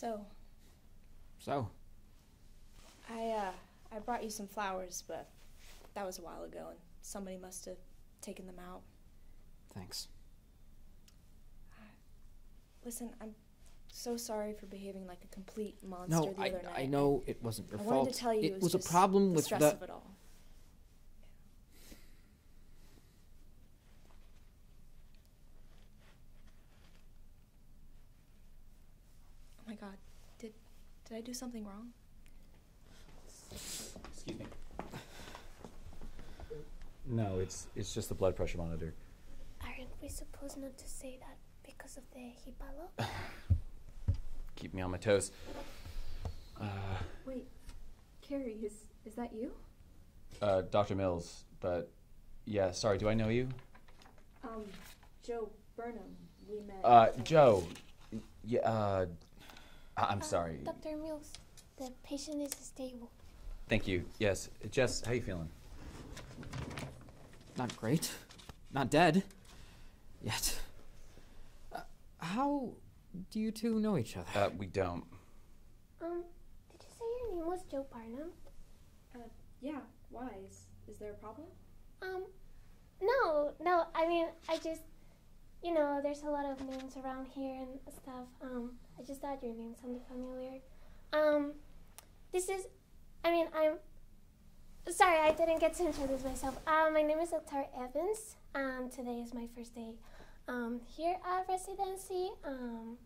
So, So, I uh I brought you some flowers, but that was a while ago and somebody must have taken them out. thanks. Listen, I'm so sorry for behaving like a complete monster No, the I, other night. I know it wasn't your I fault. wanted to tell you it it was a just problem with the. of it all. Oh my god. Did did I do something wrong? Excuse me. No, it's it's just the blood pressure monitor. Aren't we supposed not to say that because of the HIPAA law? Keep me on my toes. Uh, Wait, Carrie, is is that you? uh, Dr. Mills, but yeah, sorry. Do I know you? Um, Joe Burnham. We met. Uh, Joe. Yeah. Uh, I- I'm Uh, sorry. Dr. Mills, the patient is stable. Thank you. Yes, Jess. How you feeling? Not great. Not dead. Yet. Uh, how do you two know each other? Uh, we don't. Um, did you say your name was Joe Barnum? Yeah. Why? Is is there a problem? Um, no, no. I mean, I just, you know, there's a lot of names around here and stuff. Um, I just thought your name sounded familiar. Um, this is, I mean, I'm. Sorry, I didn't get to introduce myself. Um, my name is Dr. Evans. Um, today is my first day, um, here at residency. Um.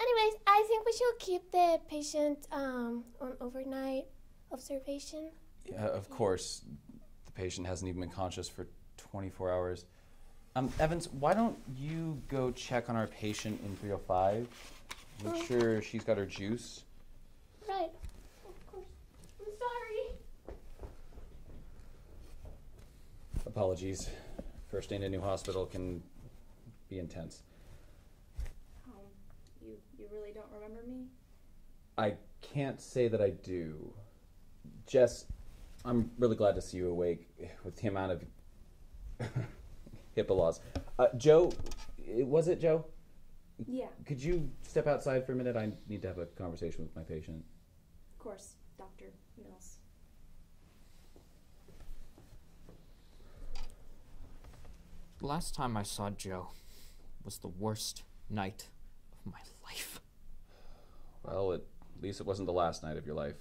Anyways, I think we should keep the patient um, on overnight observation. Yeah, of course. The patient hasn't even been conscious for 24 hours. Um, Evans, why don't you go check on our patient in 305? Make Oh. sure she's got her juice. Right. Of course. I'm sorry. Apologies. First day in a new hospital can be intense. Um, you you really don't remember me? I can't say that I do. Jess, I'm really glad to see you awake with the amount of HIPAA laws. Uh, Joe, was it Joe? Yeah. Could you step outside for a minute? I need to have a conversation with my patient. Of course, Dr. Mills. Last time I saw Joe was the worst night of my life. Well, at least it wasn't the last night of your life.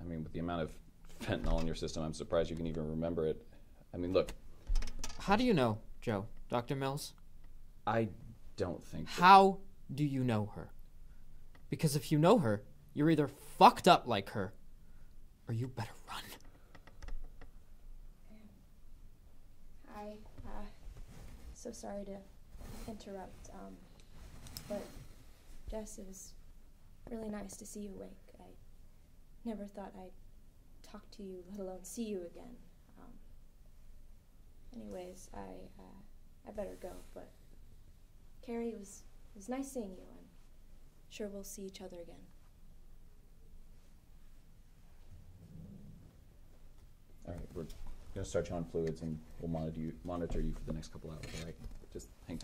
I mean, with the amount of fentanyl in your system, I'm surprised you can even remember it. I mean, look, How do you know, Joe? Dr. Mills? I don't think. that- How do you know her? Because if you know her, you're either fucked up like her, or you better run. I uh so sorry to interrupt, um but Jess, it was really nice to see you awake. I never thought I'd talk to you, let alone see you again. Um anyways, I uh I better go, but Carrie it was it was nice seeing you. I'm sure we'll see each other again. All right, we're gonna start you on fluids, and we'll monitor you monitor you for the next couple hours. All right, just hang.